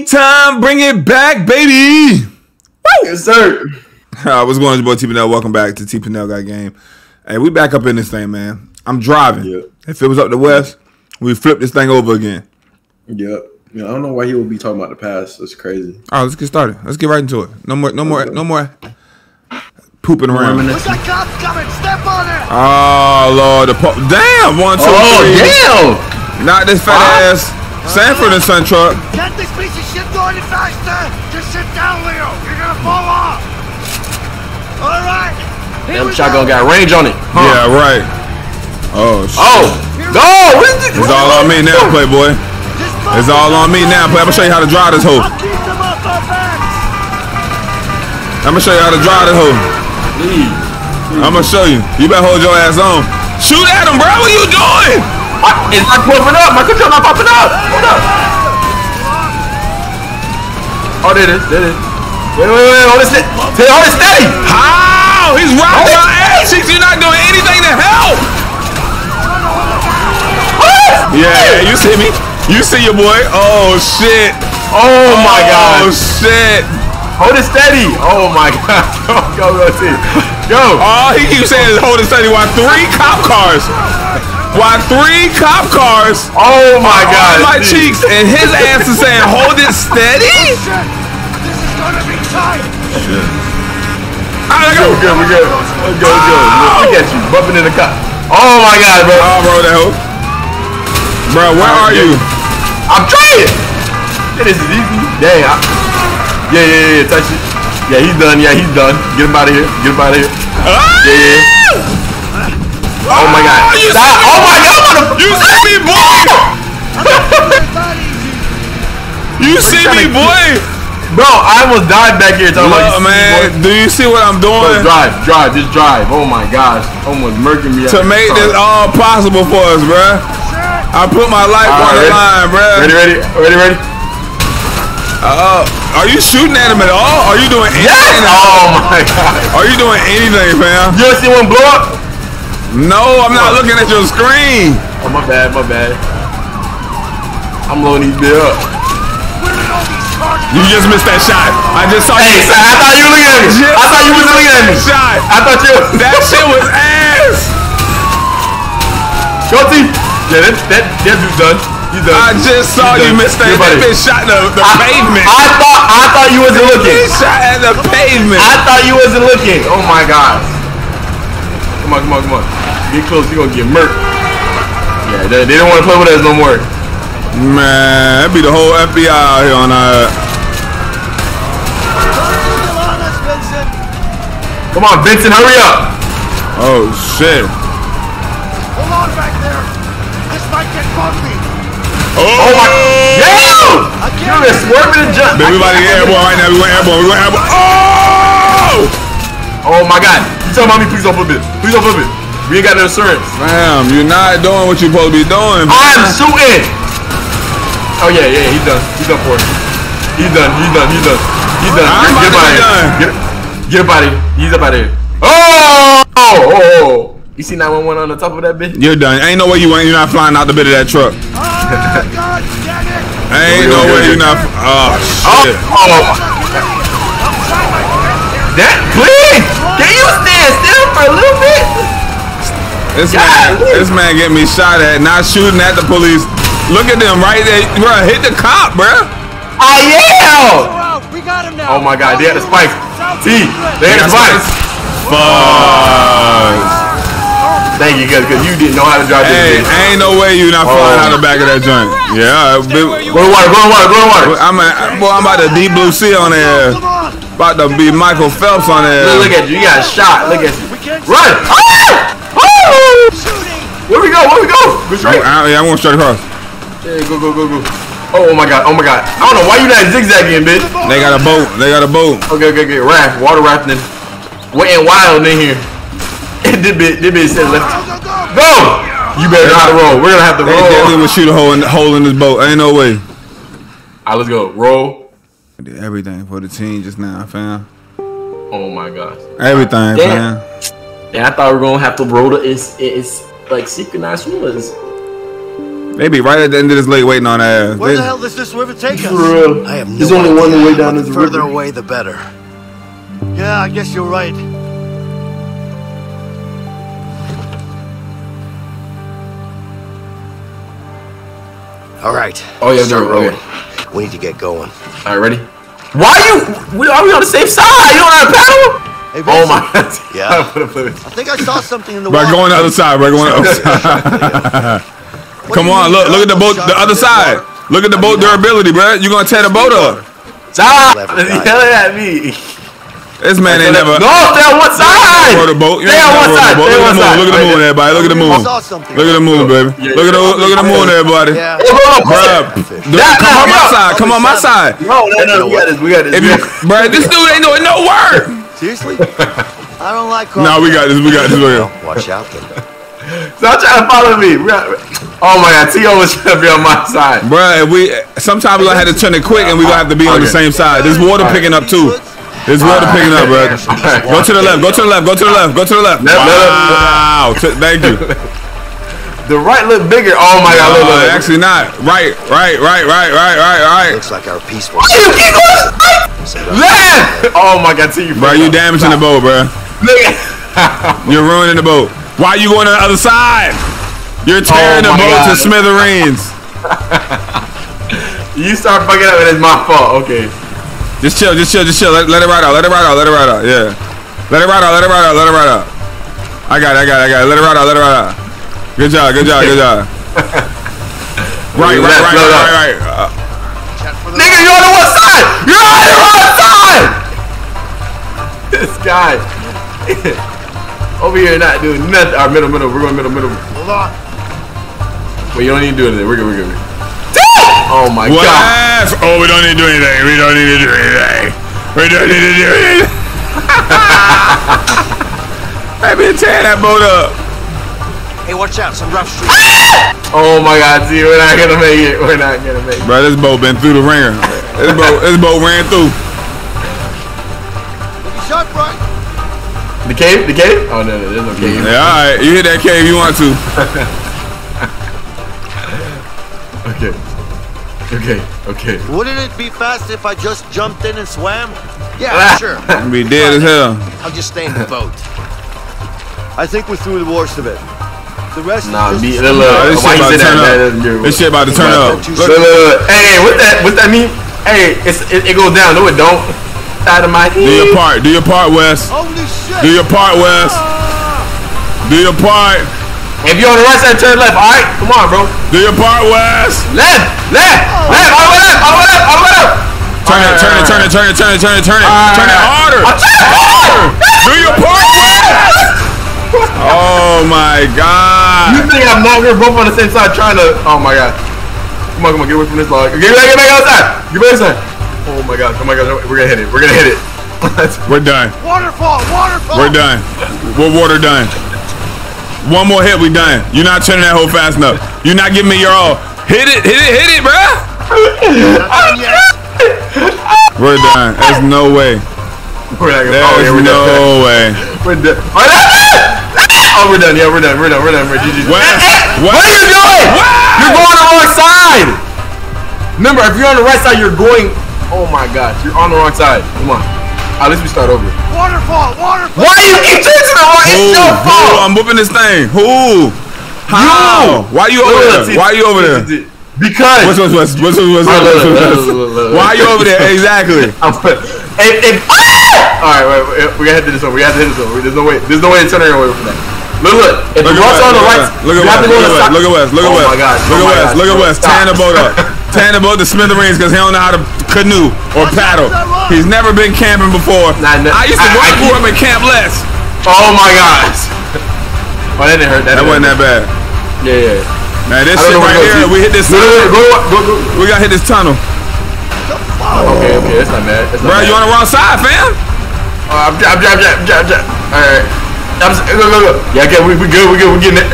Game time, bring it back, baby. Yes, sir. Uh, what's going on, boy T Pindell? Welcome back to T Pindell Got Game. Hey, we back up in this thing, man. I'm driving. Yeah. If it was up the west, we flip this thing over again. Yep. Yeah, I don't know why he would be talking about the past. That's crazy. All right, let's get started. Let's get right into it. No more, no more, no more pooping around. Reminiscing. We got cops coming! Step on it! Oh Lord, the po- damn one, two, Oh three. damn! Not this fat ass Sanford and Son truck. Get this piece of shit going any faster! Just sit down, Leo! You're gonna fall off! Alright! Here Damn shotgun got range on it. Huh. Yeah, right. Oh shit. Oh! No! What is this? It's all on me now, Playboy. It's all on me now, Play. I'm gonna show you how to drive this hoe. I'll keep them off our backs! I'm gonna show you how to drive this hoe. I'm gonna show you. You better hold your ass on. Shoot at him, bro. What are you doing? I, it's not popping up. My control not popping up. Hold up. Oh, there it is. There it is. Wait, wait, wait. Hold it steady. Hold it steady. How? He's riding oh my ass cheeks. You're not doing anything to help. Yeah, yeah, you see me. You see your boy. Oh shit. Oh my oh, God. Oh shit. Hold it steady. Oh my god. Go, go, go, see. Go. All he keeps saying hold it steady. Why three cop cars? Why three cop cars? Oh my on god. my see. cheeks, and his ass is saying hold it steady. Shit! This is gonna be tight! Let Good, go. we're good, we're good. We're good, we're good. Look at you, bumping in the cop. Oh my god, bro. Oh, bro, that hoe. Bro, where are you? I'm trying. Yeah, this is easy. Dang. I, yeah, yeah, yeah, yeah. Touch it. Yeah, he's done. Yeah, he's done. Get him out of here. Get him out of here. Ah! Yeah, yeah. Oh my god. Oh, you Stop. Oh my god. You see me, boy? It's not easy! You see me, boy? Bro, I almost died back here talking Look, about man, do you see what I'm Bro, doing drive, drive, just drive. Oh my gosh. Almost murking me. to the make this all possible for us, bruh? I put my life All on the right, line, bruh. Ready, ready, ready, ready. Uh, are you shooting at him at all? Are you doing Yes! anything? Oh my god. Are you doing anything, fam? You ever see one blow up? No, I'm not looking at your screen. Oh my bad, my bad. I'm loading these bit up. Where did all these cars You just missed that shot. I just saw Hey, you. I thought you were looking at me. I thought you was looking at me. Shot. I thought you. That shit was ass. Go T. Yeah, that that that dude's done. He's done. I just saw He's you done. miss that. Get That buddy. bitch shot the, the I, pavement. I thought I thought you wasn't looking. He shot at the pavement. I thought you wasn't looking. Oh my god. Come on, come on, come on. Get close. You gonna get murked. Yeah, they, they don't want to play with us no more. Man, that be the whole FBI out here on uh still on us, Vincent? Come on, Vincent, hurry up. Oh shit. Hold on back there! This might get bumpy! Oh, Oh my. Yeah. You're a swerving and jump. Man, we about to get airborne right now. We went airborne. We went airborne. Oh! Oh my god. You talking about me? Please don't flip it. Please don't flip it. We ain't got no insurance. Damn, you're not doing what you're supposed to be doing. I'm shooting. Oh yeah, yeah, he's done. He's done for it. He's done. He's done. He's done. He's done. I'm get, about to get be up done. out of here. Get, get up out of here. He's up out of here. Oh! Oh! oh. You see 911 on the top of that bitch? You're done. Ain't no way you ain't. You're not flying out the bit of that truck. Ah, God damn it! Ain't no way you're not. Oh Oh! shit. oh. That please! Can you stand still for a little bit? This man, Golly. this man getting me shot at, not shooting at the police. Look at them right there, bro. Hit the cop, bro. I am! We got him now! Oh my god, they had the spikes. T, they had the got spikes. Fuzz. Thank you, guys, cause you didn't know how to drive Hey, this bitch. ain't no way you not flying Oh. out the back of that joint. Yeah, Go to water, go to water, go to water. I'm a, boy, I'm about to deep blue sea on there. About to be Michael Phelps on there. look at you, you got shot. Look at you. Can't Run! Oh! Where we go? Where we go? Go straight. I, yeah, I'm going straight across. Yeah, go, go, go, go. Oh, oh my god, oh my god. I don't know why you not zigzagging, bitch. They got a boat. They got a boat. Okay, okay, okay. Raft, water rafting. And wild in here. this bitch, this bitch said left. Go! You better know how to roll. We're gonna have to roll. They definitely would shoot a hole in, hole in this boat. Ain't no way. Alright, let's go. Roll. I did everything for the team just now, fam. Oh my gosh. Everything, Damn. fam. And I thought we were gonna have to roll the it's it's like synchronized swimmers. They be right at the end of this lake waiting on that. Where They- the hell does this river take us? For real. I have no There's only one way down but is the the further away, the better. Yeah, I guess you're right. All right. Oh, yeah, start no, rowing. okay. We need to get going. All right, ready? Why are you? We, are we on the same side? You don't know how to paddle? Hey, Oh Vincent, my. Yeah. I put a foot. I think I saw something in the Bro, water. go on the other side, bro. Go on the other side. Come on, look, look at the boat, the other side. water? Look at the I boat mean, uh, durability, bro. You gonna tear the boat up? Stop! Clever guy. Yelling at me. This man ain't never. No, stay on one side. Rode a boat. You Stay on one side. Stay Look on at the one moon. Look at the side. moon, everybody. Look at the I moon. saw something. Look at the moon, baby. Yeah, Look at the look at the moon, everybody. Yeah. Hey, on, Bruh, Fish. dude, Nah, come nah, on my hold side. Come on my side. No, no, no. We got this. We got this. If you, got this. bro, this dude ain't doing no work. Seriously? I don't like No, we got this. We got this. We got this. Watch out then. Stop trying to follow me. Oh my God, T.O. was trying to be on my side. Bruh, if we sometimes we gonna have to turn it quick and we gonna have to be on the same side. There's water picking up too. There's water picking up, bro. Go to the left. Go to the left. Go to the left. Go to the left. Left, left, Wow. Thank you. The right look bigger. Oh my God, Uh, look, look. actually not. Right. Right. Right. Right. Right. Right. Right. Looks like our peaceful. You keep going Some left. Oh my God, T. You Bro, you damaging the boat, bro. Look. You're ruining the boat. Why you going to the other side? You're tearing the Oh my boat to smithereens. You start fucking up and it's my fault. Okay. Just chill, just chill, just chill. Let, let it ride out, let it ride out, let it ride out. Yeah. Let it ride out, let it ride out, let it ride out. I got it, I got it, I got it. Let it ride out, let it ride out. Good job, good job, good job. Right, right, Left, right, right, right, right. Uh, Nigga, you're on the one side. You're on the wrong side. This guy. Over here not doing nothing. Our middle, middle. We're going middle, middle. Hold on. Wait, you don't need to do anything. We're good, we're good. Oh my what? god. Oh, we don't need to do anything. We don't need to do anything. We don't need to do anything. Hey, man, tear that boat up. Hey, watch out. Some rough street. Oh my god, see, we're not gonna make it. We're not gonna make it. Bro, this boat been through the ringer. This boat, this boat ran through. Shot, Brian. The cave? The cave? Oh no, no, there's no cave. Yeah, all right. You hit that cave you want to. Okay. Okay, okay. Wouldn't it be fast if I just jumped in and swam? Yeah, sure. Be dead as hell. I'll just stay in the boat. I think we're through the worst of it. The rest Nah, is be, just... look, Nah, look, this shit about to that? turn That up. doesn't This shit about to turn up. Too Look, look, look. Hey, what that? What's that mean? Hey, it's it, it goes down. No, it don't. Out of my Do your part. Do your part, Wes. Holy shit! Do your part, Wes. Do your part. If you're on the right side, turn left. All right, come on, bro. Do your part, Wes. Left, left, left. All the way left, all the way left, all the way left. Turn it, turn it, turn it, turn it, turn it, turn it, turn it. Turn it harder. Do your part, Wes. Oh my god. You think I'm not? We're both on the same side trying to. Oh my god. Come on, come on, get away from this log. Get back, get back outside. Get back outside. Oh my god, oh my god, we're gonna hit it. We're gonna hit it. We're done. Waterfall! Waterfall! We're done. We're water done. One more hit, we done. You're not turning that hole fast enough. You're not giving me your all. Hit it, hit it, hit it, bruh. We're done. There's no way. We're not gonna. Oh, There's yeah, we're done. way. We're done. Oh, no! Ah! oh, we're done. Yeah, we're done. We're done. We're done. We're GG. Wes, ah, ah! What are you doing? Wes. You're going on the wrong side. Remember, if you're on the right side, you're going. Oh my gosh, you're on the wrong side. Come on. At least we start over. Waterfall! Waterfall! Why do you keep chasing the wrong? It's Who? your Who? fault. I'm whooping this thing. Who? How? Why you over Look, there? see, Why you over there? Because. What's what's what's what's what's what's Look, look, look, what's look, look, look. Why you over there? Exactly. I'm put. If, if, ah! All right, wait, wait, we gotta hit this one. We gotta hit this one. There's no way. There's no way to turn away from that. Look, look. If Look the at rocks Wes. on the right, Look at you have Wes. to go Look the at side. Wes. Look at Wes. Oh look at Oh my gosh. Look oh at my Wes. Look at Wes. Stop. Tearing the boat up. Tearing the boat to smithereens because he don't know how to canoe or paddle. He's never been camping before. Nah, nah, I used to. I- I I grew up in Camp Less. Oh my gosh. Oh, that didn't hurt. That, That didn't wasn't hurt. that bad. Yeah, yeah. Man, this shit right here. We hit this. Go, tunnel. go, go, go, go. We gotta hit this tunnel. Okay, okay, that's not bad. That's not Bro, bad. you on the wrong side, fam? Uh, I'm drop, drop, drop, drop, drop. All right. I'm, go, go, go. Yeah, okay, we, we good, we good, we getting it.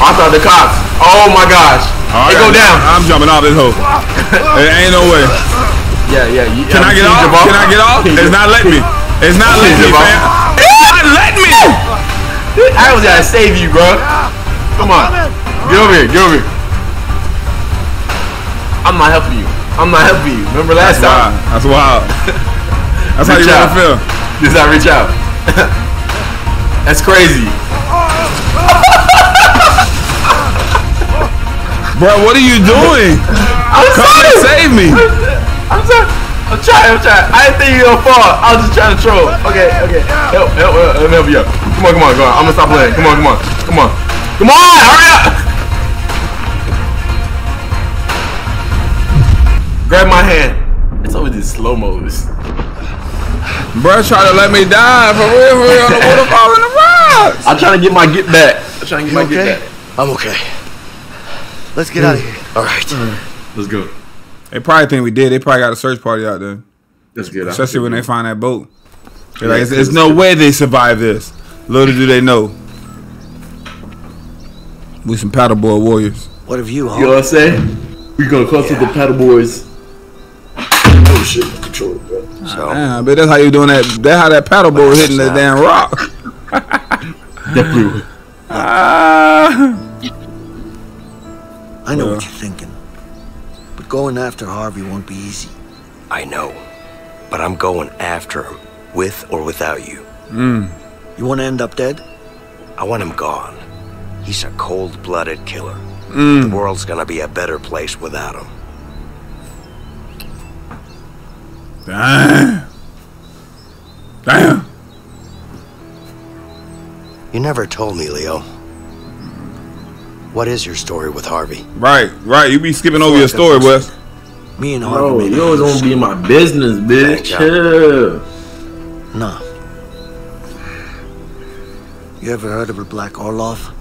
I thought the cops. Oh my gosh. All They right, go down. I'm jumping off this hole. There ain't no way. Yeah, yeah. You, Can I get off? Can I get off? It's not letting me. It's not letting me, fam. It's not letting me. I was gotta save you, bro. Come on. Get over here, get over here. I'm not helping you. I'm not helping you. Remember last That's time? wild. That's wild. That's how you Reach out. feel. How I reach out. That's crazy. Bro, what are you doing? I'm Come and save me. I'm sorry. I'm trying. I'm trying. I didn't think you were gonna fall. I was just trying to troll. Okay. Okay. Help. Help. help let me help you up. Come on. Come on. Come on. I'm gonna stop playing. Come on. Come on. Come on. Come on. Hurry up. Grab my hand. It's always these slow mos. Bro, try to let me die for real, for real. on the waterfall in the rocks. I'm trying to get my get back. I'm trying to get You my okay? get back. I'm okay. Let's get out of hmm. here. All right. Hmm. Let's go. They probably think we did. They probably got a search party out there, That's good. especially when they find that boat. They're like, there's no way they survive this. Little do they know. We some paddleboard warriors. What have you, You know huh? what I'm saying? We gonna call to the paddle boys. Oh shit, control it, bro. So, Damn, but that's how you doing that. That's how that paddleboard hitting the damn rock. That blue. Ah. I know Yeah. what you're thinking. But going after Harvey won't be easy. I know, but I'm going after him, with or without you. You want to end up dead? I want him gone. He's a cold-blooded killer. Mm. The world's gonna be a better place without him. Damn. Damn. You never told me, Leo. What is your story with Harvey? Right, right. You be skipping over your story, Wes. Me and Harvey Bro, made you always peace. wanna be in my business, bitch. Thank you. Chill. No. You ever heard of a Black Orlov?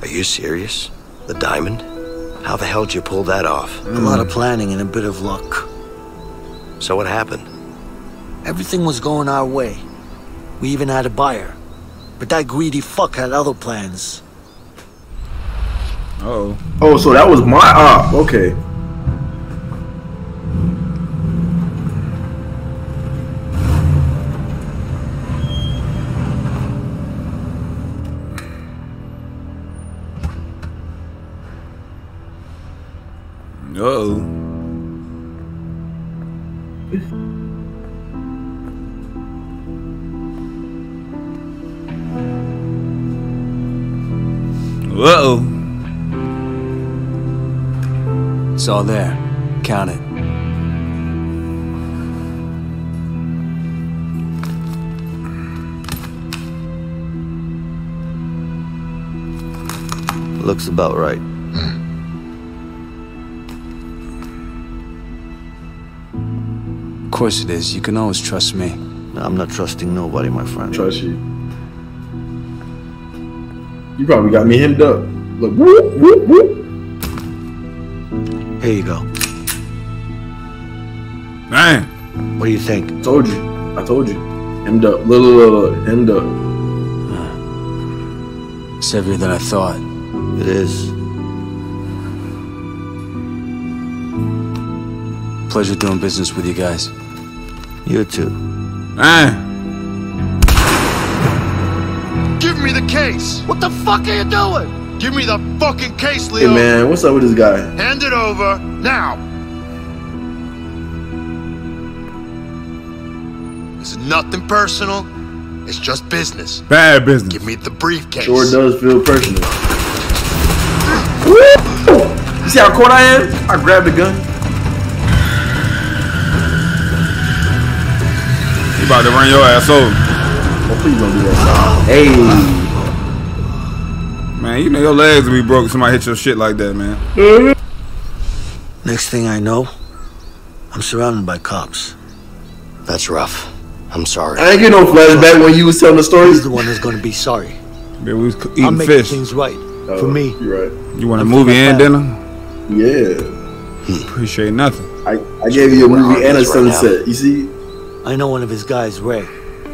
Are you serious? The diamond? How the hell did you pull that off? A lot of hmm. planning and a bit of luck. So what happened? Everything was going our way. We even had a buyer. But that greedy fuck had other plans. Oh. Oh, so that was my op. Okay. Oh. All there. Count it. Looks about right. Of course it is. You can always trust me. I'm not trusting nobody, my friend. Trust you. You probably got me hemmed up. Look, whoop, whoop, whoop. Here you go. Man. What do you think? I Told you. I told you. Hemmed up. Look, look, look, look. Hemmed up. It's heavier than I thought. It is. Pleasure doing business with you guys. You too. Man. Give me the case! What the fuck are you doing? Give me the fucking case, Hey man, what's up with this guy? Hand it over now. It's nothing personal. It's just business. Bad business. Give me the briefcase. Sure does feel personal. Woo! You see how cold I am? I grabbed the gun. You about to run your ass over. Oh, please don't do that. Hey. Man, you know your legs will be broke if somebody hit your shit like that, man. Mm-hmm. Next thing I know, I'm surrounded by cops. That's rough. I'm sorry. I ain't get no flashback when you was telling the story. He's stories. the one that's gonna be sorry. Man, we was c- I'm making fish. things right. Oh, For me. You're right. You want a I'm movie feeling and dinner? Yeah. Hmm. Appreciate nothing. I, I gave you a movie and a Harvey's right sunset. You see? I know one of his guys, Ray.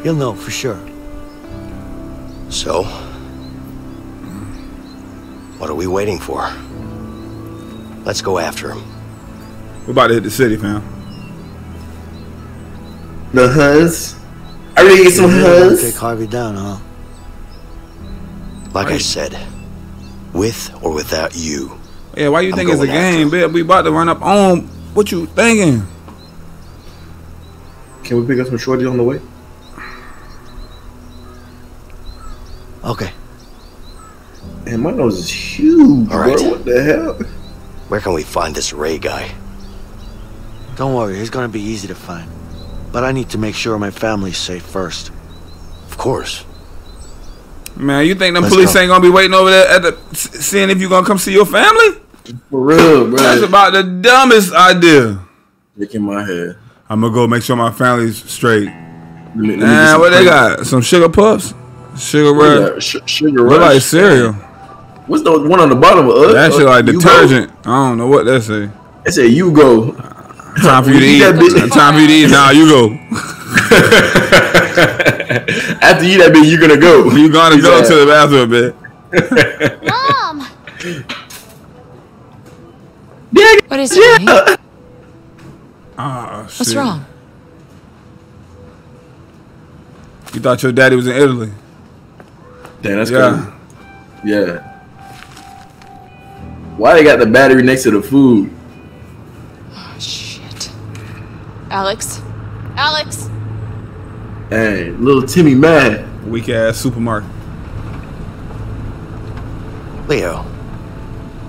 He'll know for sure. So? What are we waiting for? Let's go after him. We're about to hit the city, fam. The Huns. I really get some You really. Take Harvey down, huh? Like I said, with or without you. Yeah, why you I'm think it's a game, him. bitch? We about to run up on What you thinking? Can we pick up some shorties on the way? Okay. Man, my nose is huge, All right. bro. What the hell? Where can we find this Ray guy? Don't worry, he's gonna be easy to find. But I need to make sure my family's safe first. Of course. Man, you think them Let's police go. ain't gonna be waiting over there at the s- seeing if you gonna come see your family? For real, bro. That's about the dumbest idea. Dick in my head. I'm gonna go make sure my family's straight. Let me, let me Nah, what they got? Some sugar puffs, sugar What is rush. that? Sh- sugar Look like rush. cereal. What's the one on the bottom of us? That shit like Yugo? detergent. I don't know what that say. It said you go. Time for you to You eat. that bitch. Time for you to eat. Now you go. After you eat that bitch, you're gonna go. You gonna go Yeah. to the bathroom, man. Mom! Yeah, What is it, honey? yeah. Ah, What's shit. wrong? You thought your daddy was in Italy? Damn, that's Yeah. crazy. Yeah. Why they got the battery next to the food? Oh, shit. Alex? Alex! Hey, little Timmy mad. Weak ass supermarket. Leo,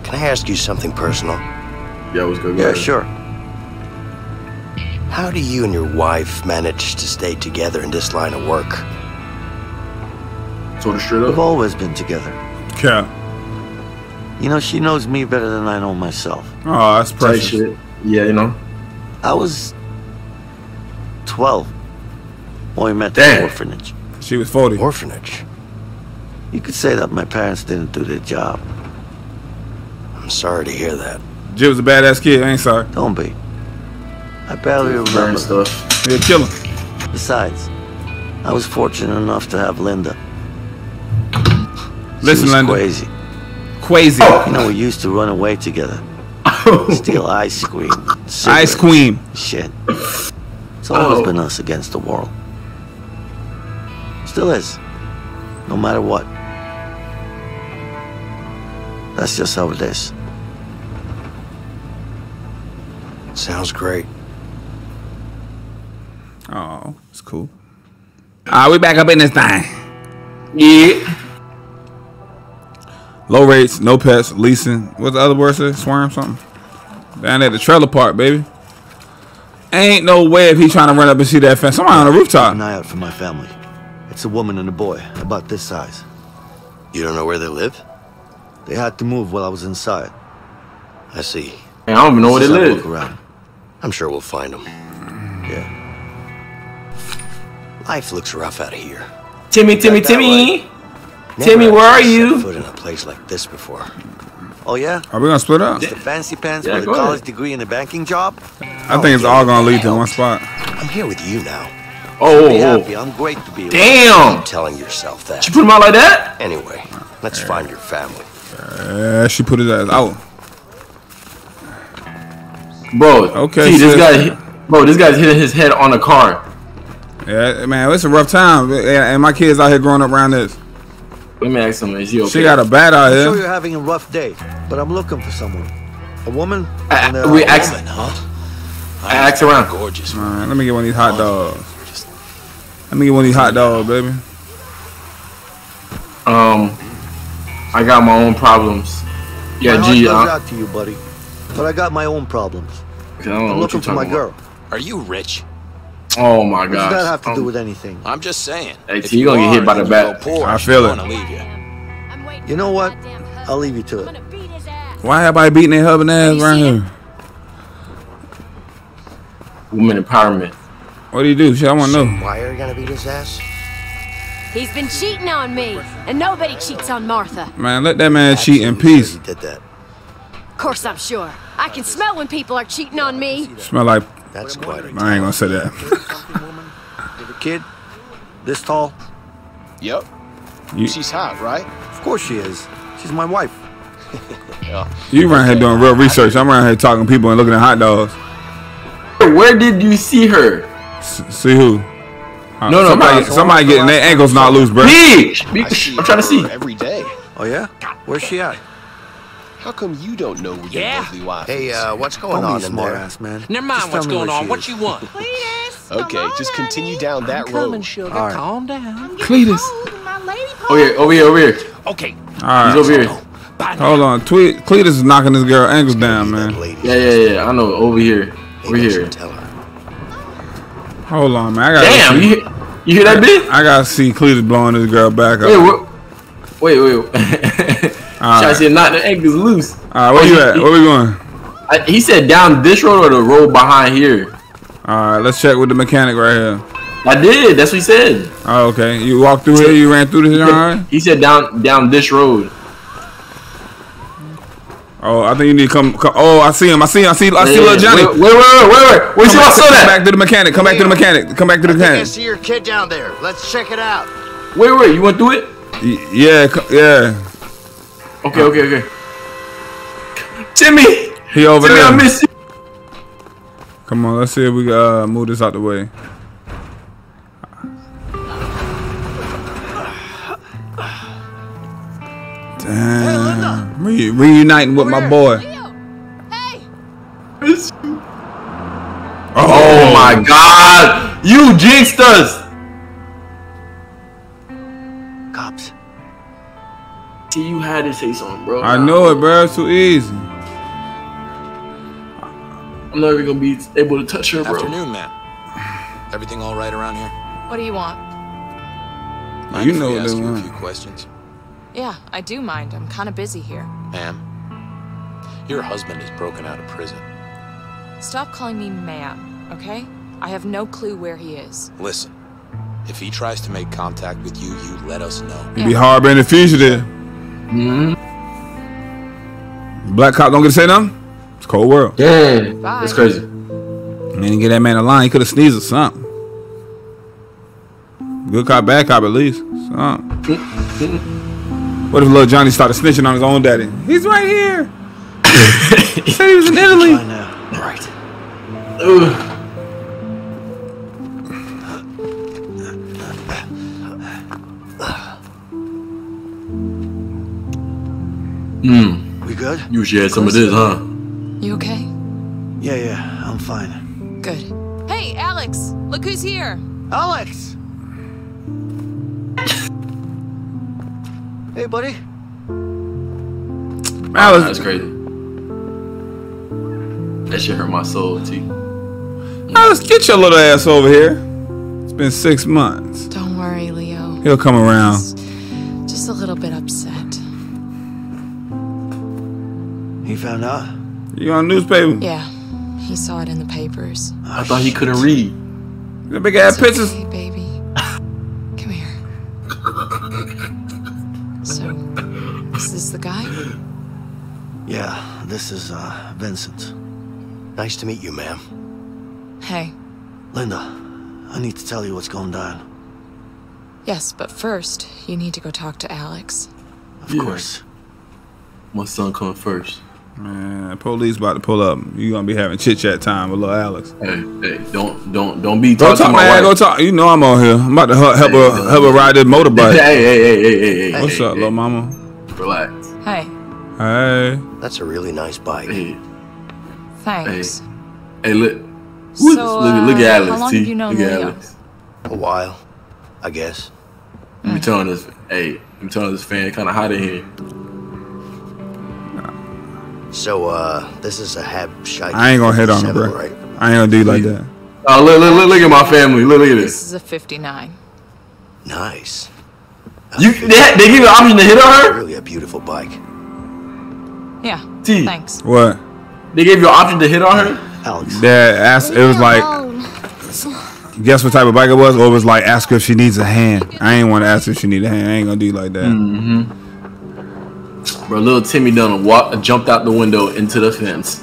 can I ask you something personal? Yeah, what's good? Yeah, sure. How do you and your wife manage to stay together in this line of work? Sort of straight up. We've always been together. Cap. You know, she knows me better than I know myself. Oh, that's Tight precious. shit. Yeah, you know. I was 12 when we met at Damn. the orphanage. She was 40. Orphanage. You could say that my parents didn't do their job. I'm sorry to hear that. Jib was a badass kid. I ain't sorry. Don't be. I barely Burn remember. stuff. He'll kill him. Besides, I was fortunate enough to have Linda. She Listen, was Linda. crazy. Crazy. Oh, you know, we used to run away together, oh. steal ice cream, Ice cream. Shit. It's always Oh. been us against the world. Still is, no matter what. That's just how it is. Sounds great. Oh, it's cool. Alright, we back up in this thing. Yeah. Low rates, no pets, leasing. What's the other word say? Swarm something? Down at the trailer park, baby. Ain't no way if he trying to run up and see that fence. Somebody on the An rooftop. eye out for my family. It's a woman and a boy, about this size. You don't know where they live? They had to move while I was inside. I see. Man, I don't even know where they Just have a live. Look around. I'm sure we'll find them. Yeah. Life looks rough out of here. Timmy, Timmy, Timmy. Timmy, where are actually set you? Foot in a place like this before. Oh yeah? Are we gonna split up? The fancy pants Yeah, with a go ahead. college degree and a banking job? I think it's all gonna lead to one spot. I'm here with you now. Oh, Be oh, oh. happy. oh. I'm great to be around. Damn. Telling yourself that. She put him out like that? Anyway, let's find your family. Yeah, she put his ass out. Bro. Okay, See, this guy. Bro, this guy's hitting his head on a car. Yeah, man, it's a rough time. And and my kids out here growing up around this. Let me ask him, is he okay? She got a bat out I'm sure you're having a rough day, but I'm looking for someone. A woman? Uh, and a we asked- woman. I asked around. Gorgeous. All right, let me get one of these hot dogs. Let me get one of these hot dogs, baby. Um, I got my own problems. Yeah, my heart G. goes I, out to you, buddy. But I got my own problems. I don't know I'm what looking you're for my talking girl. Are you rich? Oh my What does gosh. that have to do Um, with anything? I'm just saying. Hey, If T, you gonna get hit by the and bat. you go Poor, I feel it. I'm gonna leave you. You know what? I'll leave you to it. Why everybody beating their hub and ass around here? Woman empowerment. What do you do? Shit, I want to know. Why are you gonna beat his ass? He's been cheating on me, and nobody cheats on Martha. Man, let that man cheat in peace. sure He did that. Of course, I'm sure. I can smell when people are cheating on me. Smell like That's quite a I ain't gonna say that. With a kid? This tall? Yep. You, She's hot, right? Of course she is. She's my wife. yeah. you around here doing real research. I'm around here talking to people and looking at hot dogs. Where did you see her? S- see who? Uh, No, no, somebody, no. somebody getting their ankles not loose, bro. Me! Me- I see I'm trying to see. every day. Oh yeah? Where's she at? How come you don't know who Yeah? your lovely wife Hey, uh, what's going Don't on be in there? ass, man. Never mind Just what's going where on. she What is. you want? Cletus, Okay, just continue down that Coming, road. sugar. All right. Calm down. Cletus. Over here, over here, over here. Okay. All He's over here. Bye now. Hold on. Tweet. Cletus is knocking this girl ankles down, man. Yeah, yeah, yeah. I know. Over here. Over don't here. Tell her. Hold on, man. I gotta Damn, see, you hear, you hear that bitch? I gotta see Cletus blowing this girl back up. Wait, what? Wait, wait. All Try right. to knock the ankles loose. All right. Where you at? Where we going? I, he said down this road or the road behind here. All right. Let's check with the mechanic right here. I did. That's what he said. Oh, okay. You walked through here. You ran through this. All right. He said down down this road. Oh, I think you need to come. come oh, I see him. I see him. I see. I see little Johnny. Wait, wait, wait, wait, wait, wait. Where's Come your back, son come back to the mechanic. Come back to the mechanic. Come back to the I I see your kid down there. Let's check it out. Wait, wait. You went through it? Y- Yeah, yeah. Okay, okay, okay. Timmy, He over Timmy, I there. miss you. Come on, let's see if we can uh, move this out the way. Damn. Re- reuniting with my boy. Hey! You. Oh my God! You jinxed us. See, you had to say something, bro. I know it, bro. It's too easy. I'm never gonna be able to touch her, bro. Afternoon, ma'am. Everything all right around here? What do you want? Mind You if know we what ask they you a few questions? Yeah, I do mind. I'm kind of busy here. Ma'am, your husband is broken out of prison. Stop calling me ma'am, okay? I have no clue where he is. Listen, if he tries to make contact with you, you let us know. You be harboring the fugitive. Mm-hmm. Black cop don't get to say nothing. It's a cold world. Damn, Bye. that's crazy. Man, didn't get that man a line. He could have sneezed or something. Good cop, bad cop at least. Something. What if little Johnny started snitching on his own daddy? He's right here. he said he was in Italy. Right. Ugh. Hmm. We good? You should have some of this, huh? You okay? Yeah, yeah. I'm fine. Good. Hey, Alex! Look who's here! Alex. hey, buddy. Alex, That's crazy. That shit hurt my soul, T. Alex, get your little ass over here. It's been six months. Don't worry, Leo. He'll come around. Just a little bit upset. He found out. You on the newspaper? Yeah, he saw it in the papers. I thought he couldn't read. The big ass pictures. Hey, baby. Come here. So, is this the guy? Yeah, this is uh, Vincent. Nice to meet you, ma'am. Hey. Linda, I need to tell you what's going down. Yes, but first, you need to go talk to Alex. Of Yeah. course. My son coming first. Man, police about to pull up. You gonna be having chit chat time with little Alex. Hey, hey, don't, don't, don't be Go talking talk, to my man. Go wife. talk. You know I'm on here. I'm about to help, help Hey, her help her ride this motorbike. hey, hey, hey, hey, hey. What's hey, up, hey, little mama? Relax. Hey, Hey. That's a really nice bike. Hey, thanks. hey, look. So, this? Look, at- look uh, at Alex, how long T. have you known look at Leo? Alex. A while, I guess. I'm telling this. Hey, I'm telling this fan kind of hot in here. So, uh, this is a Hab Shite. I ain't gonna hit on her, 57, bro. Right? I ain't gonna do like that. Oh, look, look, look, look at my family. Look, look at This this. is a 59. Nice. You, they, they give you the option to hit on her? Really a beautiful bike. Yeah, T. thanks. What? They gave you an option to hit on her? Alex. Dad asked. It was like, guess what type of bike it was, or it was like, ask her if she needs a hand. I ain't want to ask her if she need a hand. I ain't gonna do like that. Mm-hmm. Bro, little Timmy done walked, jumped out the window into the fence.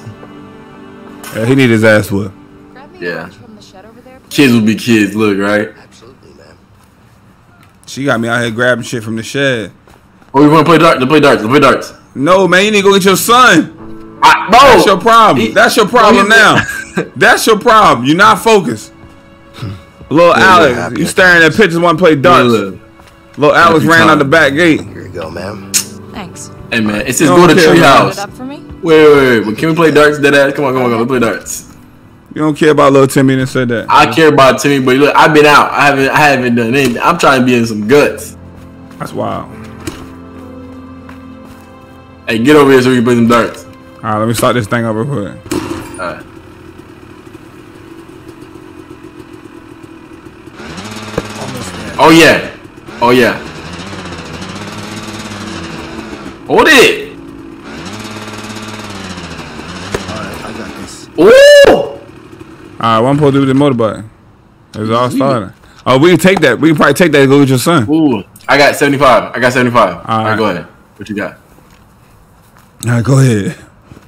Yeah, he need his ass whooped. Yeah. Kids will be kids, look, right? Absolutely, man. She got me out here grabbing shit from the shed. Oh, we want to play darts? Let's play darts. Let's play darts. No, man, you need to go get your son. I, bro, That's your problem. He- That's your problem No, now. That's your problem. You're not focused. Little Alex, happy you at staring at pictures, want to play darts. Look, Little Alex ran out the back gate. Here you go, ma'am. Thanks. Hey man, it says You go to don't care, man. Set it treehouse. up for me? Wait, wait, wait, wait. Can we play darts? Dead ass. Come on, come on, come on. Let's play darts. You don't care about little Timmy that said that. I care about Timmy, but look, I've been out. I haven't, I haven't done anything. I'm trying to be in some guts. That's wild. Hey, get over here so we can play some darts. All right, let me start this thing up real quick. Alright. Oh yeah. Oh yeah. Hold it. Alright, I got this. Ooh. All right, what I'm supposed to do with the motorbike? It's all starting. Oh, we can take that. We can probably take that and go with your son. Ooh. I got 75. I got 75. All right, right. go ahead. What you got? All right, go ahead.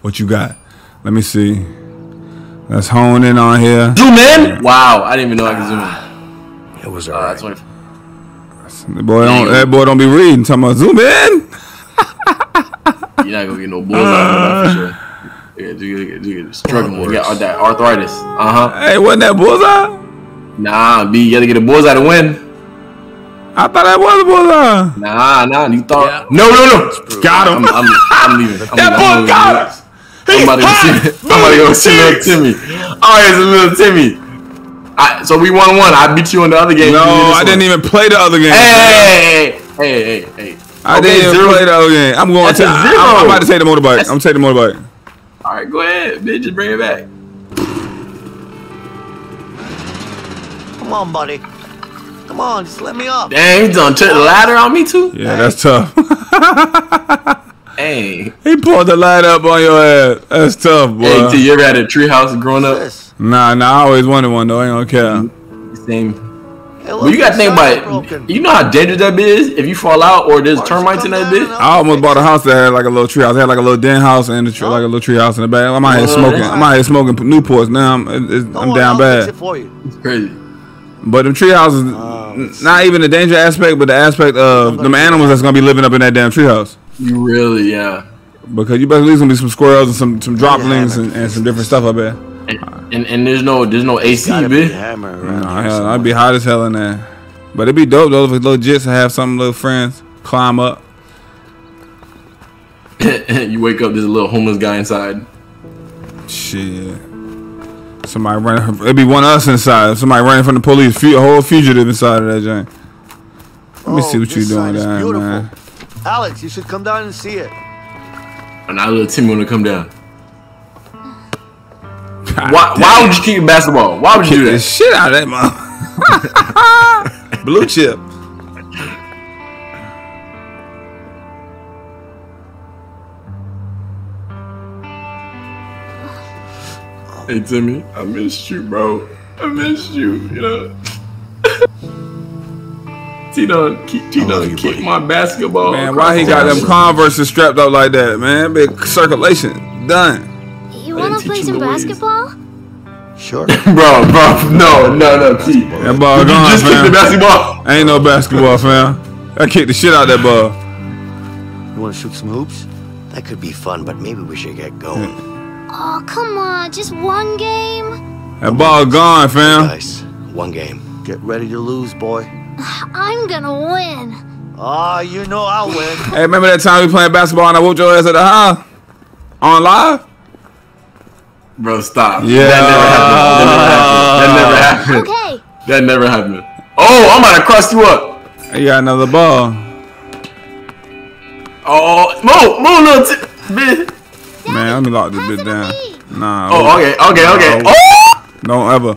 What you got? Let me see. Let's hone in on here. Zoom in. Wow, I didn't even know I could zoom in. It was Uh, alright. 20. That boy don't. That boy don't be reading. Talking about zoom in. You're not gonna get no bullseye on that for sure. Yeah, you, you, you struggling. You got that arthritis. Uh huh. Hey, wasn't that bullseye? Nah, B, you gotta get a bullseye to win. I thought that was a bullseye. Nah, nah, you thought. No, no, no. Got him. I'm, I'm, I'm leaving. I'm That leaving. boy got us. I'm about to go see. I'm about to go see little Timmy. Oh, it's a little Timmy. I, so we won one. I beat you in the other game. No, You did this I didn't even play the other game. Hey, hey, hey, hey, hey. I Okay, didn't zero- play the other game. I'm going That's to. a I'm, zero. I'm about to take the motorbike. That's- I'm taking the motorbike. All right, go ahead, bitch. Just bring it back. Come on, buddy. Come on, just let me up. Dang, he done took the ladder on me too. Yeah, that's tough. Hey, he pulled the ladder up on your ass. That's tough, boy. hey, T, you ever had a treehouse growing up? This. Nah, nah. I always wanted one though. I ain't gonna care. Same. Hey, Well, you gotta think about it. broken. You know how dangerous that bit is if you fall out or there's Why termites in that down bitch. I almost bought a house that had like a little tree house. It had like a little den house and a tree, like a little tree house in the back. I'm out here Oh, smoking. I'm out here smoking Newports now. I'm, it's, Don't I'm down bad. it for you. It's crazy. But them tree houses, n- not even the danger aspect, but the aspect of them animals that's gonna be living up in that damn tree house. You really, yeah. Because you better at least gonna be some squirrels and some some droplings and, and some different stuff up there. And, and and there's no there's no AC, Gotta be a bitch. hammer Nah, hell, I'd be hot as hell in there. But it'd be dope though if little jits to have some little friends climb up. you wake up, there's a little homeless guy inside. Shit. Somebody running. It'd be one of us inside. Somebody running from the police. A whole fugitive inside of that joint. Let me Oh, see what you're doing down, man. Alex, you should come down and see it. And now little Timmy wanna come down. God Why why would you keep basketball? Why would you Kick do that? shit out of that mother. Blue chip. Hey Timmy, I missed you, bro. I missed you, you know. T-Done, keep T-Done, kick my basketball. Man, across why he got them Converses strapped up like that, man? Big circulation. Done. You wanna play some him basketball? Sure. Bro, bro, no, no, no, T. That ball You gone, just kicked the fam. basketball. Ain't no basketball, fam. I kicked the shit out that ball. You want to shoot some hoops? That could be fun, but maybe we should get going. Oh, come on, just one game? That ball gone, fam. Nice, one game. Get ready to lose, boy. I'm gonna win. Ah, you know I'll win. Hey, remember that time we playing basketball and I whooped your ass at the high? On live? Bro, stop. Yeah. That never happened. That never happened. Okay, That never happened. Oh, I'm about to crust you up. You got another ball. Oh, move, move, little t- bitch. Man, let me lock this pass bitch down. me. Nah. Oh, okay, okay, okay. No. Oh, Don't ever.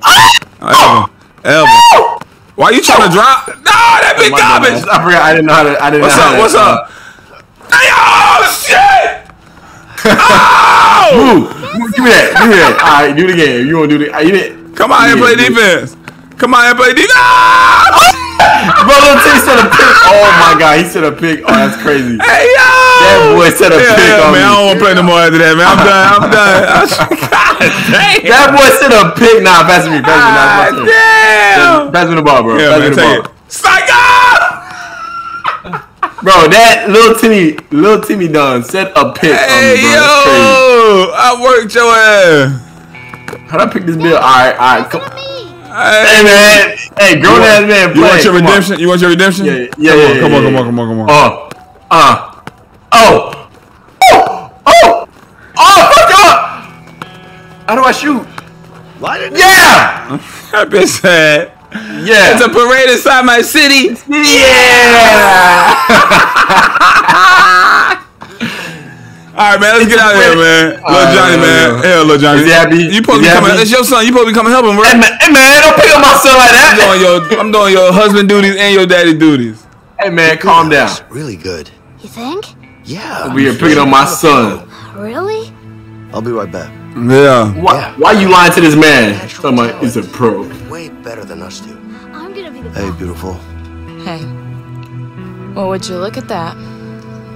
Ever. Ever. Why you trying to drop? No, that big my bad. garbage. I forgot. I didn't know how to. I didn't What's know how up? to, What's uh, up? Hey, oh, shit! Oh! Move. Give me that. Give me that. All right, do it again. You want to do it? You didn't. Come on here and play defense. Come on here and play defense. Ah! Bro, little T said a pick. Oh my god, he said a pick. Oh, that's crazy. Hey, yo! That boy said a yeah, pick yeah, on man. I don't want to play no more after that, man. I'm done. I'm done. God damn. That boy said a pick. Nah, pass me. Pass me. Nah, pass me. damn. Pass me the ball, bro. Yeah, pass man, me the ball. it. Psycho! Bro, that little Timmy, little Timmy done set a pick hey, on me, bro. Yo, I worked your ass. How'd I pick this bill? All right, all right, come on. Hey, hey man, hey grown ass man, play. You want your come redemption? On. You want your redemption? Yeah, yeah, yeah, come, yeah, on, yeah, come yeah. on, come on, come on, come on. Oh, uh, oh, oh, oh, oh, fuck up! How do I shoot? Why did yeah! That bitch said. Yeah! it's a parade inside my city. yeah! All right, man, let's get out of here, man. Little right, Johnny, man, man. man. Hell, little Johnny. Is he happy? You supposed to be coming. happy? It's your son. You supposed to be coming help him, Hey right? man, hey man, don't pick up my son like that. I'm that. doing your, I'm doing your husband duties and your daddy duties. Hey man, calm down. Really good. You think? Yeah. We are picking up my son. Really? I'll be right back. Yeah. Why, why you lying to this man? Talking about he's a pro. Way better than us two. I'm gonna be the Hey, beautiful. Hey. Well, would you look at that?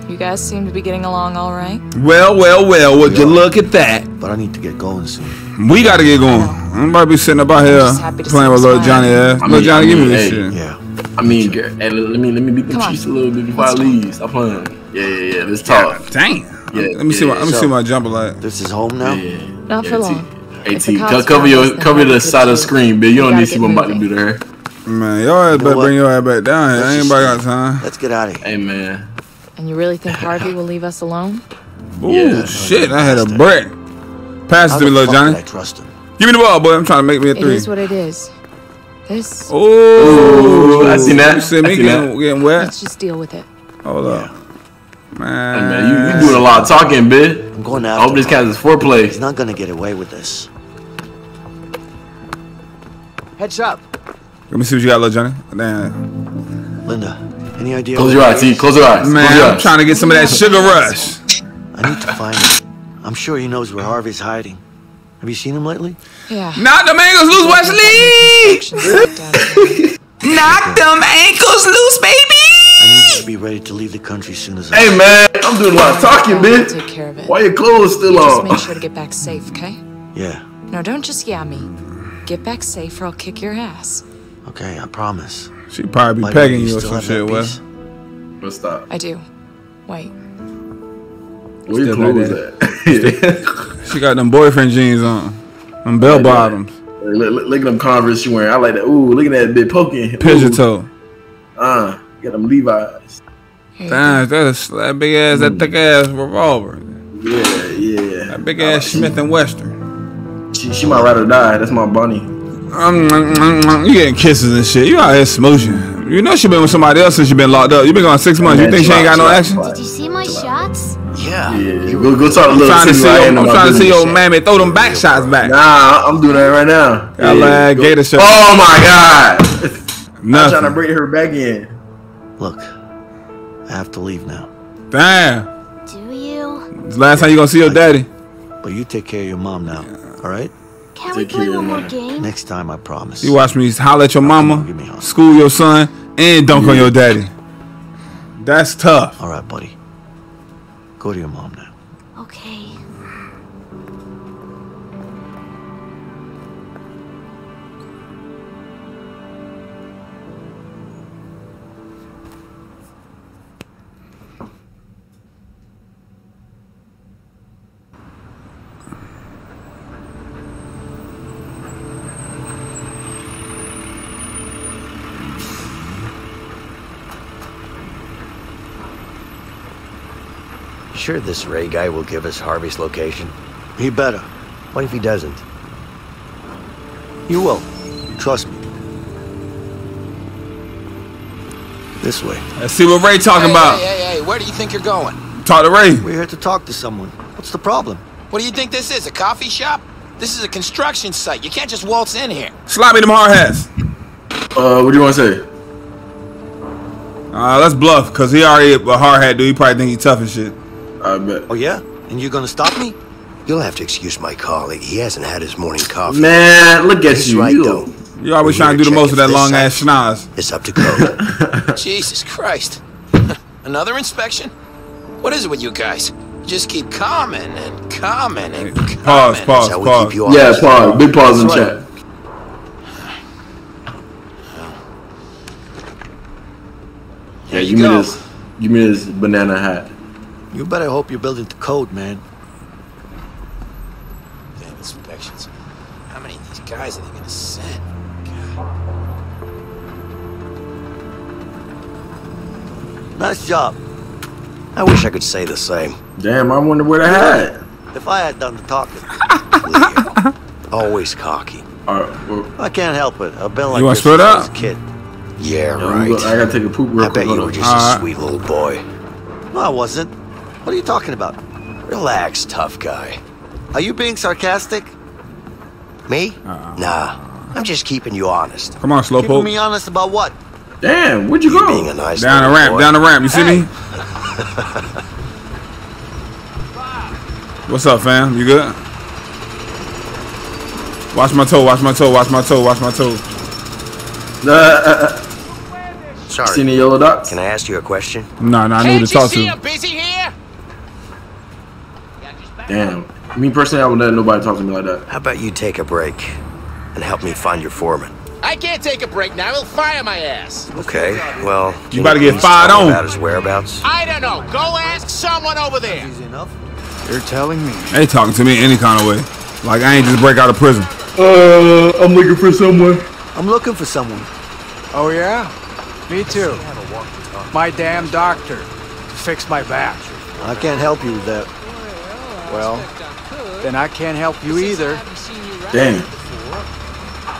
You guys seem to be getting along all right. Well, well, well. Would you look at that? But I need to get going soon. We got to get going. I'm about to be sitting up out here just happy playing with little. Johnny ass. I Little mean- Johnny, I give me mean, this hey, shit. Yeah. I mean, girl, hey, let me let me beat the Come cheeks a little bit before I Let's leave. Stop playing. Yeah, yeah, yeah. Let's talk. Damn. Yeah, let me see my. yeah, Let me so- see my jumper like. This is home now? Yeah. Not for yeah, long. T. Hey If the T, cops co- cover your cover we'll the side of the screen, bitch. You We don't need to see what I'm about to do to her. Man, your ass better what? bring your ass back down here. Let's Ain't nobody got time. Let's get out of here. Hey man. And you really think Harvey will leave us alone? Ooh, Yeah. shit! I had a brick. Pass it to me, little Johnny. I trust him? Give me the ball, boy. I'm trying to make me a It three. is what it is. This, Oh, I see that. You see me I getting, getting wet? let's just deal with it. Hold up, Hey man. man, you, you doing a lot of talking, bitch. I'm going out. I after hope this him. counts as foreplay. He's not gonna get away with this. Heads up. Let me see what you got, little Johnny. Damn. Linda, any idea? Close your eyes, T. Close your eyes. Man, Close your I'm trying to get some of that sugar rush. I need to find him. I'm sure he knows where Harvey's hiding. Have you seen him lately? Yeah. Knock them ankles loose, Wesley! Wesley! Knock them ankles loose, baby! I need to be ready to leave the country soon as I. Hey man, I'm doing a lot of talking, We'll bitch. take care of it. Why your clothes still Just on? make sure to get back safe, okay? Yeah. No, don't just yeah me. Get back safe or I'll kick your ass. Okay, I promise. She'd probably be the pegging you or still some that shit, piece? Wes. Let's stop. I do. Wait. Where your Still like clothes at? She got them boyfriend jeans on. Them bell bottoms. look, look, look at them Converse she wearing. I like that. Ooh, look at that big poking. Pigeon Ooh. toe. Uh, got them Levi's. Here you Damn, that's that big ass, that thick ass revolver. Yeah, yeah. That big ass Smith and Wesson. She, she might ride or die. That's my bunny. Um, mm, mm, mm, you getting kisses and shit. You out here smooching. You know she been with somebody else since she been locked up. You been gone six months. You think she ain't got no action? Did you see my shots? Yeah. Yeah, go go talk to I'm little trying to see while I your, handle I'm trying to see your mammy throw them back shots back. Nah, I'm doing that right now. Got like go- gator shit. Oh my god! I'm trying to bring her back in. Look, I have to leave now. Damn. Do you? It's the last time you gonna see your daddy. But you take care of your mom now. All right? Can we play one more game? Next time, I promise. You watch me holler at your mama, me school your son, and dunk on your daddy. That's tough. All right, buddy. Go to your mom now. Sure this Ray guy will give us Harvey's location? He better. What if he doesn't? You will. Trust me. This way. Let's see what Ray talking Hey, about. hey, hey, hey, where do you think you're going? Talk to Ray. We're here to talk to someone. What's the problem? What do you think this is, a coffee shop? This is a construction site. You can't just waltz in here. Slap me them hard hats. Uh, what do you want to say? Uh, let's bluff, cause he already a hard hat dude. He probably think he tough and shit. I bet. Oh, yeah? And you're gonna stop me? You'll have to excuse my colleague. He hasn't had his morning coffee. Man, look at He's you. right, you though. You always We're trying to do the most of that long ass schnoz. It's up to code. Jesus Christ. Another inspection? What is it with you guys? You just keep coming and coming and coming. Pause, pause, Shall we pause. keep you on Yeah, this? pause. Big pause in right. chat. Yeah, you mean me this. Give me this banana hat. You better hope you're building to code, man. Damn inspections. How many of these guys are they gonna send? Nice job. I wish I could say the same. Damn, I wonder where the hat. If I had done the talking. Always cocky. All right, well, I can't help it. I've been like You want this split since up? kid. Yeah, I'm right. go- I gotta take a poop real I quick. bet you were just Alright. a sweet little boy. No, I wasn't. What are you talking about? Relax, tough guy. Are you being sarcastic? Me? Uh-uh. Nah. I'm just keeping you honest. Come on, Slowpoke. Keeping slowpoke. me honest about what? Damn, where'd you You go? being a nice Down the little ramp, boy. down the ramp. You see Hey. me? What's up, fam? You good? Watch my toe, watch my toe, watch my toe, watch my toe. Uh, uh, uh, Sorry. see any yellow dots? Can I ask you a question? Nah, nah, I know who to talk to. busy here? Damn. Me personally, I would let nobody talk to me like that. How about you take a break and help me find your foreman? I can't take a break now. He'll fire my ass. Okay, well, You can about to get fired tell me on. About his whereabouts. I don't know. Go ask someone over there. Easy enough. You're telling me. They talking to me any kind of way. Like I ain't just break out of prison. Uh, I'm looking for someone. I'm looking for someone. Oh, yeah? Me too. My damn doctor to fix my back. I can't help you with that. Well, then I can't help you either. Damn.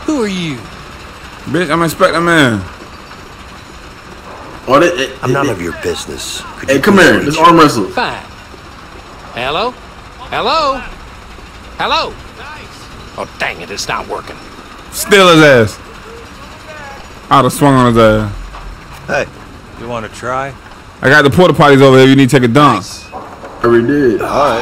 Who are you? Bitch, I'm Inspector man. Oh, they, they, I'm they- none they- of your business. Could Hey, you come here. reach Let's arm wrestle. Fine. Hello? Hello? Hello? Oh, dang it. It's not working. Still his ass. I'd have swung on his ass. Hey, You want to try? I got the porta potties over here. You need to take a dump. I already did.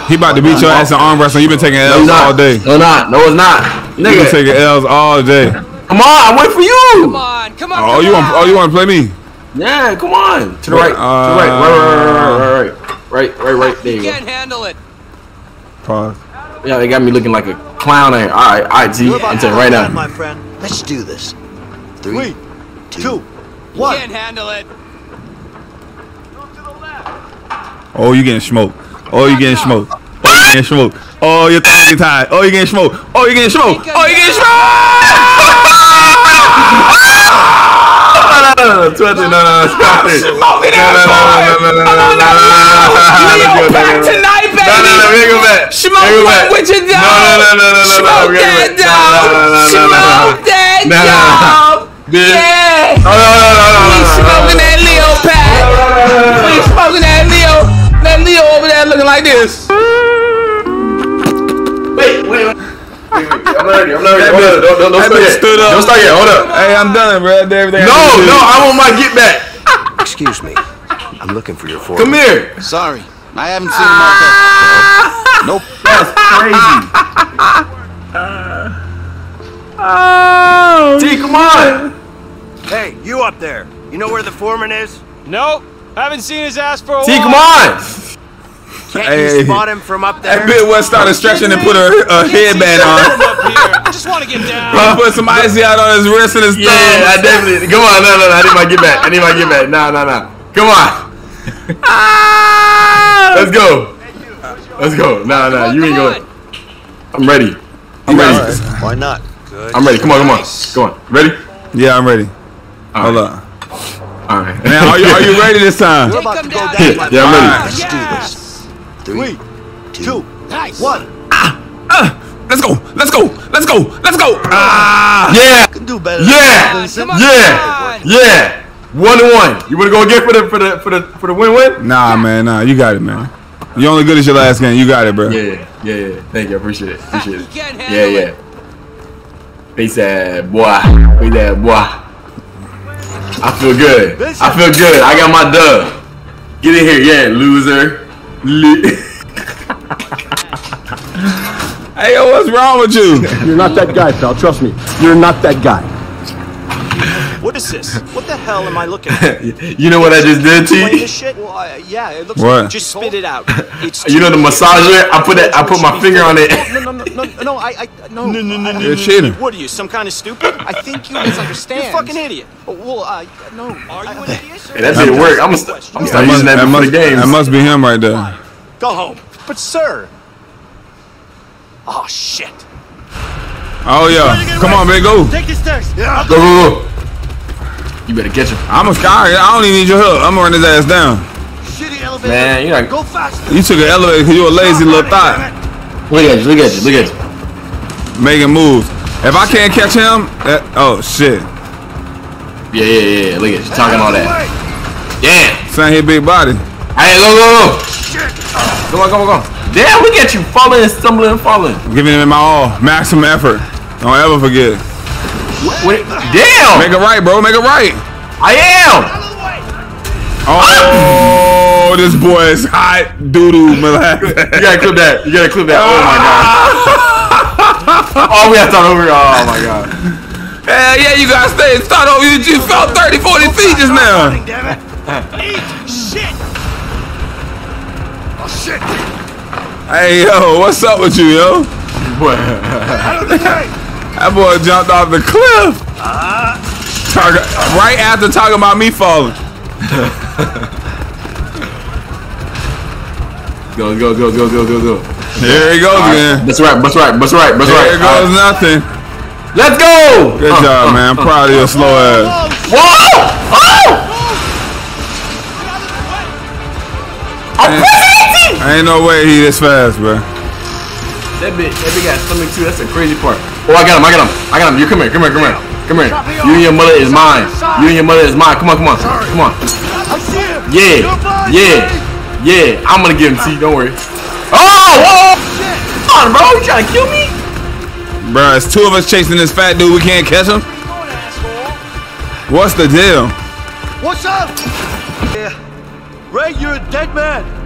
He about to beat your ass in arm wrestling. You been taking L's it's not. all day. No, not. No, it's not. You been Nigga, taking L's all day. come on. I'm waiting for you. Come on, come on. Oh, you want? Oh, you want to play me? Yeah, come on. To the right. to the Uh, right. Right, right, right, right, right, right, right, right. There you go. handle it. Pause. Yeah, they got me looking like a clown out here. All right, all right, Z. You're about I'm to right now. my friend. Let's do this. Three, two, one. handle it. Oh, you getting smoked. Oh, you getting smoked. Oh, you getting smoked. Oh, your thing is tied. Oh, you getting smoked. Oh, you getting smoked. Oh, you getting smoked. No, no, no, Twenty. No, no, no. Stop it. No, no, no, no, no, no, no, no, no. tonight, baby. No, no, no, we ain't go back. Smoke We ain't go that back. with your dog. No, no, no, no, no, no, no. Smoke we ain't that go back. dog. No, no, no, no, no, no, no. Smoke that No, no, no. dog. Bitch. Yeah. No, no, no, no, no, We no, like this. Wait, wait, wait. Wait, wait. I'm not ready. I'm not ready. Hold up. Don't, don't, don't That start yet. stood up. Don't start yet. Hold up. Hey, I'm done, bro. I everything. No, need no. I want my get back. Excuse me. I'm looking for your foreman. Come here. Sorry. I haven't seen him out there. Nope. That's crazy. Oh, T, come on. Hey, you up there. You know where the foreman is? Nope. Haven't seen his ass for a T, while. T, come on. Can't Hey. you spot him from up there? That bit was started stretching and put a, a headband on. I just want to get down. He put some icy out on his wrist and his Yeah, thumb. I definitely. Come on. No, no, no. I need my get back. I need my get back. No, no, no. Come on. Ah! Let's go. Let's go. No, no. You ain't going. I'm ready. I'm ready. Why not? I'm ready. Come on, come on. Come on. Ready? Yeah, I'm ready. All Hold right. up. All right. Man, are you, are you ready this time? We're about to go down. Yeah, I'm ready. Let's do this. Three, two, Nice. one. Let's go. Let's go. Let's go. Let's go. Ah. Yeah. Can do better. Yeah. Vincent. Yeah. Yeah. One to one. You wanna go again for the for the for the for the win win? Nah, man. Nah, you got it, man. You only good as your last game. You got it, bro. Yeah, yeah, yeah. Thank you. I appreciate it. Appreciate it. Yeah, yeah. Face that boy. Face that boy. I feel good. I feel good. I got my dub. Get in here, yeah, loser. Lo- Hey, yo, what's wrong with you? You're not that guy, pal. Trust me. You're not that guy. What is this? What the hell am I looking at? you know what I just did to Explain you? this shit? Well, uh, yeah, it looks What? like just spit it out. It's You know the massager? I put that. I put my finger on it. No, no, no, no, no, no, I, I, no. No, no, no, I- no, You're cheating. What are you, some kind of stupid? I think you misunderstand. You're a fucking idiot. Well, uh, no. Are you an idiot? Hey, that didn't work. I'm gonna, I'm gonna start using that that, before must, the games. that must be him right there. Go home. But, sir. Oh, shit. Oh, yeah. Come on, baby, go. Take the stairs. Go, go, go. You better catch him. I'm a sky. I don't even need your help. I'm gonna run his ass down. Shitty elevator. Man, you're not. Go faster. You took an elevator because you a lazy little thought. Look at you. Look at you. Look at you. making moves. If I can't catch him, that, oh shit. Yeah, yeah, yeah. yeah. Look at you talking all that. Yeah. Saying he big body. Hey, go, go, go. Come on, come on, come on. Damn, look at you falling and stumbling and falling. I'm giving him my all, maximum effort. Don't ever forget. Wait, damn. Make it right, bro. Make it right. I am. Oh, ah! this boy is hot doo doo. You gotta clip that. You gotta clip that. Oh my god. oh, we have to start over. Oh my god. Hell yeah, you gotta stay. Start over. You just fell 30, 40 feet just now. Damn it! Eat! Shit! Oh shit! Hey yo, what's up with you, yo? Out of the way! That boy jumped off the cliff. Talk- right after talking about me falling. Go, go, go, go, go, go, go. Here he goes again. That's right. That's right. That's right. That's right. There goes nothing. Let's go. Good Uh, job, uh, man. I'm uh, proud of your slow ass. Whoa! Oh! Ain't, ain't no way he this fast, bro. That bitch, that bitch got stomach too. That's the crazy part. Oh, I got him. I got him. I got him. You come here. Come here. Come here. Come here. You and your mother is mine. You and your mother is mine. Come on. Come on. Come on. I see him! Yeah. Yeah. Yeah. I'm gonna give him to you. Don't worry. Oh! Whoa! Come on, bro. You trying to kill me? Bro, it's two of us chasing this fat dude. We can't catch him. What's the deal? What's up? Yeah. Ray, you're a dead man.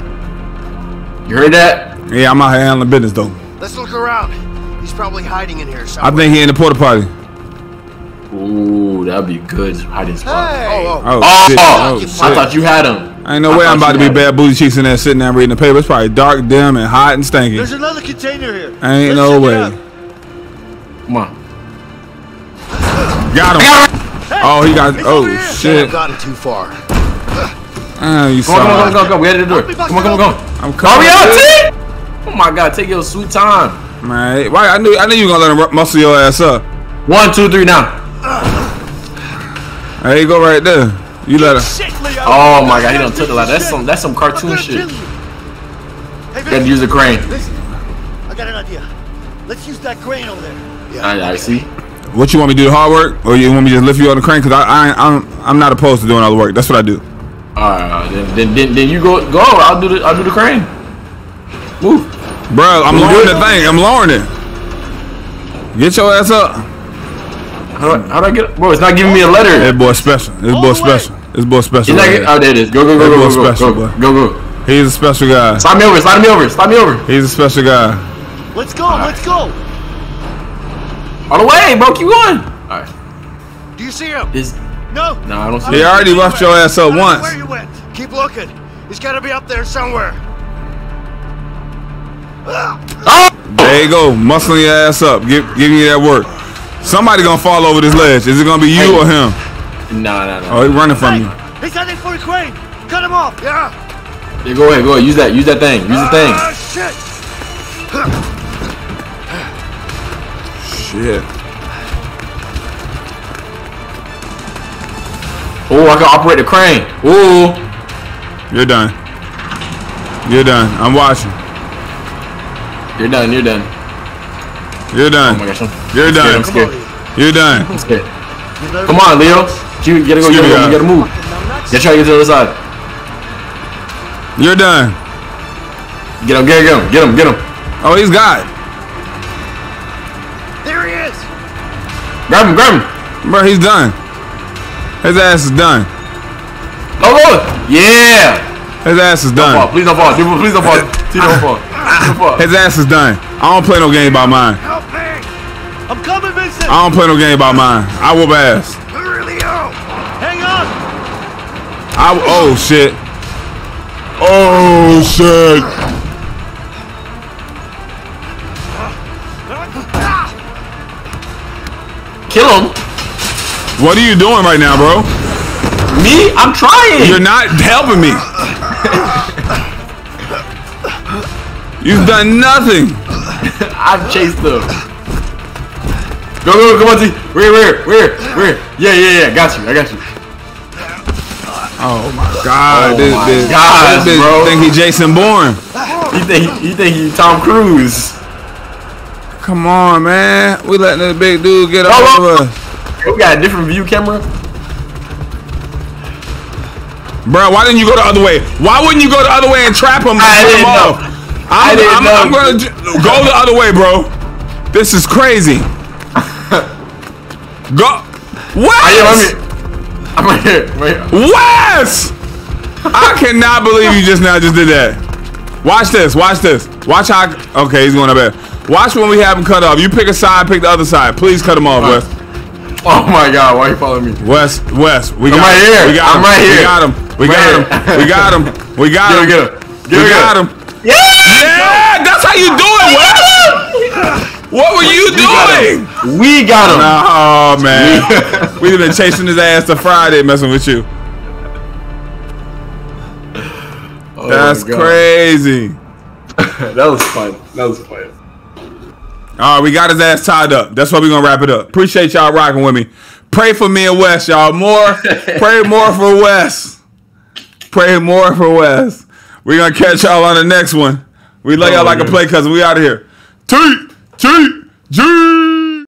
You heard that? Yeah, I'm out here handling business though. Let's look around. He's probably hiding in here I somewhere. think he in the porta potty. Ooh, that'd be good hiding spot. Hey! Oh, Oh, Oh, shit. Oh, oh shit. I thought you had him. Ain't no I way I'm about to be had bad booty cheeks in there sitting there reading the paper. It's probably dark, dim, and hot and stinky. There's another container here. Ain't Let's no way. out. Come on. Got him. Oh, he got. He's Oh over here. shit. gotten too far. Ah, you Come on, come on, saw. come on, come on, come on. We had to do it. Come on, come on, come on. I'm Hurry up, coming. T! Oh my god, take your sweet time. Man, why? I knew. I knew you were gonna let him muscle your ass up. One, two, three, now. There you go, right there. You let him. Oh my god, he don't took a lot. That's some that's some cartoon shit. kill you. Hey, Gotta use a crane. listen. I got an idea. Let's use that crane over there. I, I see. What you want me to do? The hard work, or you want me to just lift you on the crane? Cause I, I, I'm, I'm not opposed to doing all the work. That's what I do. Alright, then, then then then you go go. I'll do the I'll do the crane. Move. Bro, I'm You lowering do the thing. I'm lowering it. Get your ass up. How do I, how do I get? Bro, it's not giving me a letter. This boy special. This boy oh, special. This boy special. not right get, here. oh, there it is. Go go go That go boy go go special, go boy. go go. He's a special guy. Slide me over. Slide me over. Slide me over. He's a special guy. Let's go, let's go. All the way, bro. Keep going. All right. Do you see him? This. No. No, I don't see. He it. already roughed your ass up once. Where you went? Keep looking. He's got to be up there somewhere. There you go, muscling your ass up, give, giving you that work. Somebody gonna fall over this ledge. Is it gonna be you or him? No, no, no. Oh, he's running from you. He's heading for the crane. Cut him off. Yeah. Yeah, go ahead. Go ahead. Use that. Use that thing. Use the thing. Ah, shit. Shit. Oh, I can operate the crane. Ooh. You're done. You're done. I'm watching. You're done. You're done. You're done. Oh my gosh. I'm, You're I'm done. scared. I'm scared. You're done. I'm scared. Come on, Leo. You gotta go. You gotta, go, you gotta uh, move. Get try to get to the other side. You're done. Get him. Get him. Get him. Get him. Oh, he's got. There he is. Grab him. Grab him. Bro, he's done. His ass is done. Oh, Lord. Yeah. His ass is Don't fall. done. Please don't fall. Please don't fall. Please don't fall. Don't fall. His ass is done. I don't play no game by mine. Help me. I'm coming, Vincent. I don't play no game by mine. I whoop ass. Hurry, Leo. Oh. Hang on. I oh shit. Oh shit. Ah. Kill him. What are you doing right now, bro? Me? I'm trying. You're not helping me. You've done nothing. I've chased them. Go, go, come on, T. Where, where, where, where? Yeah, yeah, yeah. Got you. I got you. Oh my god. Oh this, my this, gosh, this bro. think he Jason Bourne. You think you think you Tom Cruise? Come on, man. We letting this big dude get Oh, over oh. us. We got a different view camera. Bro, why didn't you go the other way? Why wouldn't you go the other way and trap him? and I didn't know. off? I'm, I didn't I'm, know. I'm gonna go the other way, bro. This is crazy. go. Am. I'm here. I'm right here. I'm right here. Wes! I cannot believe you just now just did that. Watch this. Watch this. Watch how. Okay, he's going to bed. Watch when we have him cut off. You pick a side, pick the other side. Please cut him off, Wes. Oh my God! Why are you following me? Wes, Wes. we I'm got right him. here. We got I'm him. right We here. got him. We got him. We got him. We got Get him. him, get him. We got him. him. Yeah! Yeah, that's how you do it, Wes. What were you We doing? him. We got him. Oh man, we've been chasing his ass to Friday, messing with you. Oh That's crazy. that was fun. That was fun. All right, we got his ass tied up. That's why we gonna wrap it up. Appreciate y'all rocking with me. Pray for me and Wes, y'all. More, pray more for Wes. Pray more for Wes. We gonna catch y'all on the next one. We love Oh, y'all like a play cousin. We out of here. T T G.